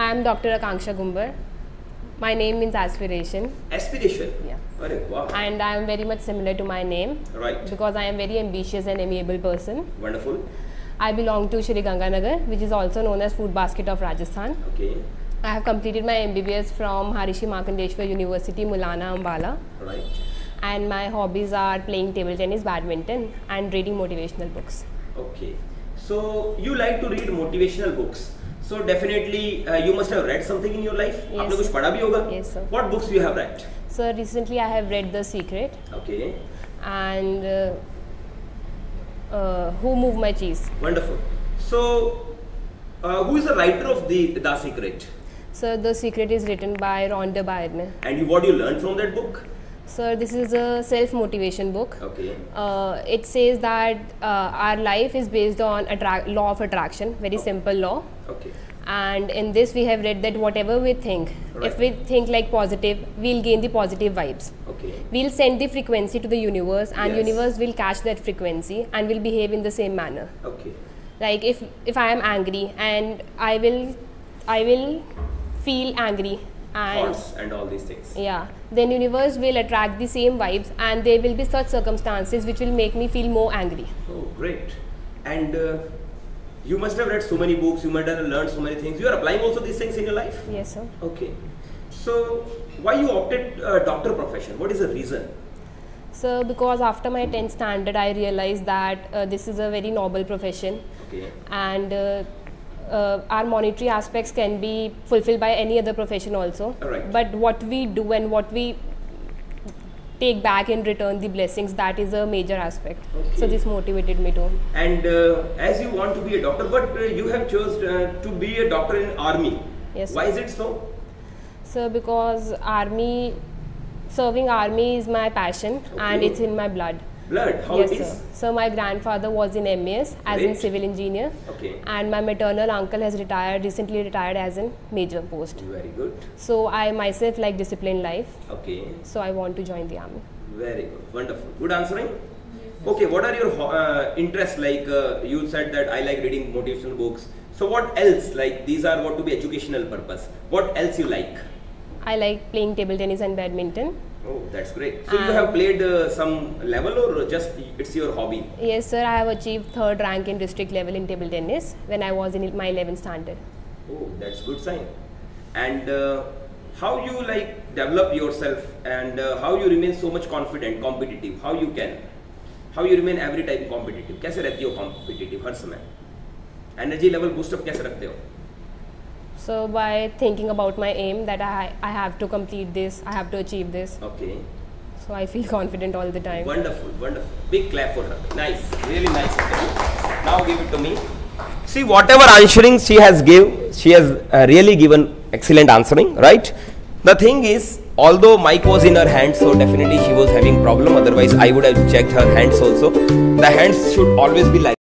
I am Dr. Akanksha Gumbar. My name means aspiration. Aspiration? Yeah. Wow. And I am very much similar to my name. Right. Because I am very ambitious and amiable person. Wonderful. I belong to Shri Ganganagar, which is also known as Food Basket of Rajasthan. Okay. I have completed my MBBS from Harishi Markandeshwar University, Mullana, Ambala. Right. And my hobbies are playing table tennis, badminton, and reading motivational books. Okay. So, you like to read motivational books so definitely uh, you must have read something in your life. Yes, aapne kuch padha bhi yes what books you have read? So recently i have read the secret. Okay. And uh, uh, who moved my cheese. Wonderful. So who is the writer of the the secret? So the secret is written by Rhonda Byrne and what do you learn from that book? So this is a self-motivation book. Okay. Uh, it says that uh, our life is based on law of attraction, very simple law. Okay. And in this we have read that whatever we think, Right. if we think like positive, we'll gain the positive vibes. Okay. We'll send the frequency to the universe, and Yes. universe will catch that frequency and will behave in the same manner. Okay. Like if if I am angry and I will, I will feel angry and Thoughts and all these things. yeah, then universe will attract the same vibes, and there will be such circumstances which will make me feel more angry. Oh, great. And uh, you must have read so many books, you must have learned so many things. You are applying also these things in your life? Yes, sir. Okay. So, why you opted uh, doctor profession? What is the reason? So because after my 10th standard, I realized that uh, this is a very noble profession, Okay. and uh, our monetary aspects can be fulfilled by any other profession also. Alright. But what we do and what we take back in return, the blessings, that is a major aspect. So this motivated me to. And uh, as you want to be a doctor, but uh, you have chose uh, to be a doctor in army. Yes. Why is it so? So because army, serving army is my passion and it's in my blood. Blood. How yes, it is? sir. So my grandfather was in MES as in civil engineer, Okay. and my maternal uncle has retired recently retired as in major post. Very good. So I myself like disciplined life, Okay. so I want to join the army. Very good. Wonderful. Good answering. Okay. What are your uh, interests? Like uh, you said that I like reading motivational books. So what else? Like these are what to be educational purpose. What else you like? I like playing table tennis and badminton. Oh, that's great. So you Um, have played uh, some level or just it's your hobby? Yes, sir. I have achieved third rank in district level in table tennis when I was in my 11th standard. Oh, that's good sign. And uh, how you like develop yourself and uh, how you remain so much confident, competitive? How you can? How you remain every time competitive? कैसे रहती हो competitive हर समय? Energy level boost up कैसे रखते हो? So by thinking about my aim that I I have to complete this, I have to achieve this. Okay. So I feel confident all the time. Wonderful, wonderful. Big clap for her. Nice, really nice. Now give it to me. See, whatever answering she has give, she has uh, really given excellent answering, right? The thing is, although mic was in her hand, so definitely she was having problem. Otherwise, I would have checked her hands also. The hands should always be like.